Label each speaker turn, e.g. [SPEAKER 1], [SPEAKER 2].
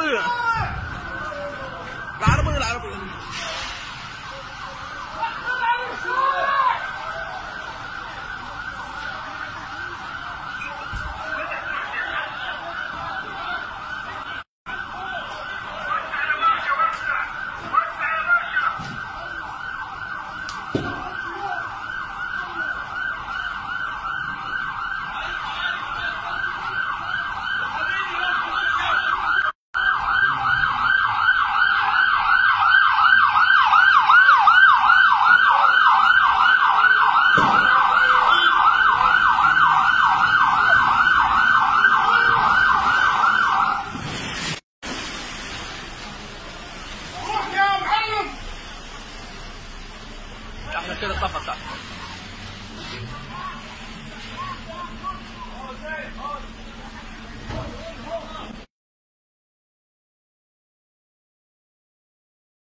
[SPEAKER 1] 了不？拉了不？来了不？pero está fantástico.